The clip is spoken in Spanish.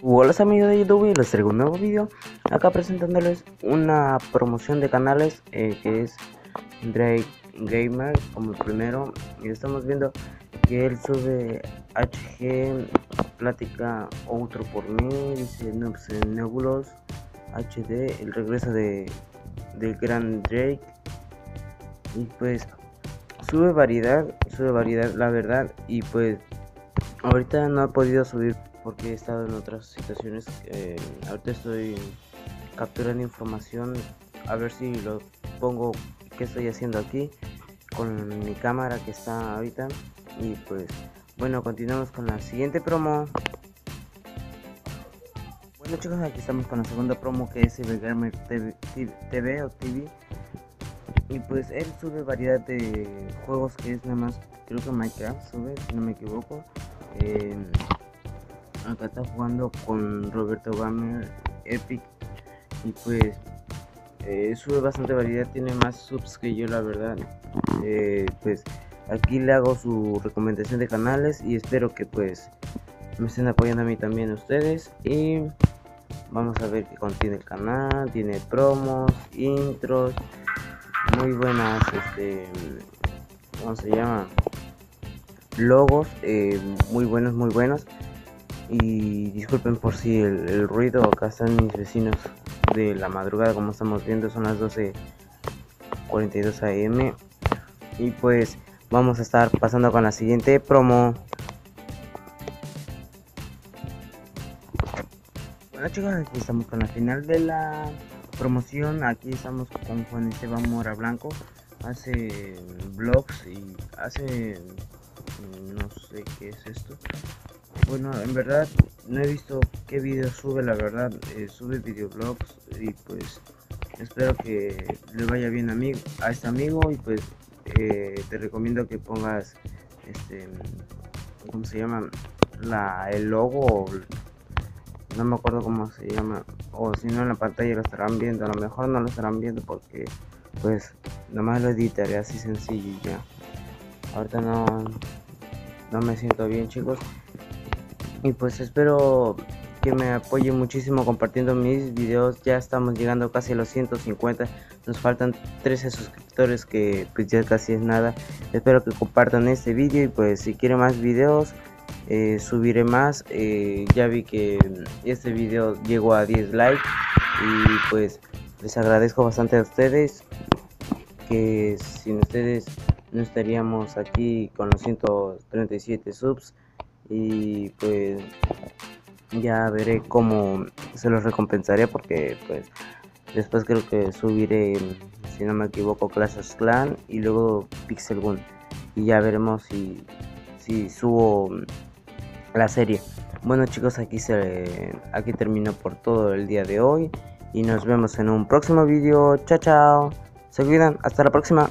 Hola amigos de YouTube y les traigo un nuevo vídeo acá presentándoles una promoción de canales eh, que es Drake Gamer como el primero. Y estamos viendo que él sube HG Plática otro por mí dice Noobs en Nebulos HD el regreso de del gran Drake y pues sube variedad sube variedad la verdad. Y pues ahorita no he podido subir porque he estado en otras situaciones. eh, ahorita estoy capturando información a ver si lo pongo qué estoy haciendo aquí con mi cámara que está ahorita. Y pues bueno continuamos con la siguiente promo bueno chicos aquí estamos con la segunda promo que es el Gamer TV, TV o TV y pues él sube variedad de juegos que es nada más creo que Minecraft sube si no me equivoco. Eh, acá está jugando con Roberto Gamer Epic. Y pues eh, sube bastante variedad, tiene más subs que yo la verdad. Eh, pues aquí le hago su recomendación de canales y espero que pues me estén apoyando a mí también ustedes. Y vamos a ver qué contiene el canal, tiene promos, intros, muy buenas este ¿cómo se llama? logos eh, muy buenos, muy buenos. Y disculpen por si el, el ruido acá están mis vecinos de la madrugada como estamos viendo son las 12.42 am y pues vamos a estar pasando con la siguiente promo bueno chicos aquí estamos con la final de la promoción. Aquí estamos con Juan Esteban Mora Blanco. Hace vlogs y hace no sé qué es esto. Bueno, en verdad no he visto qué video sube, la verdad, eh, sube videoblogs y pues espero que le vaya bien a, a este amigo. Y pues eh, te recomiendo que pongas este, ¿cómo se llama? La, el logo, no me acuerdo cómo se llama, o si no en la pantalla lo estarán viendo, a lo mejor no lo estarán viendo porque pues nomás lo editaré así sencillo y ya. Ahorita no, no me siento bien chicos. Y pues espero que me apoyen muchísimo compartiendo mis videos. Ya estamos llegando casi a los 150 nos faltan 13 suscriptores que pues ya casi es nada. Espero que compartan este vídeo y pues si quieren más videos eh, subiré más. Eh, ya vi que este video llegó a 10 likes y pues les agradezco bastante a ustedes que sin ustedes no estaríamos aquí con los 137 subs. Y pues ya veré cómo se los recompensaré porque pues después creo que subiré si no me equivoco Clash Clan y luego Pixel Gun y ya veremos si, si subo la serie. Bueno chicos aquí se aquí termino por todo el día de hoy. Y nos vemos en un próximo vídeo chao chao. Se cuidan. Hasta la próxima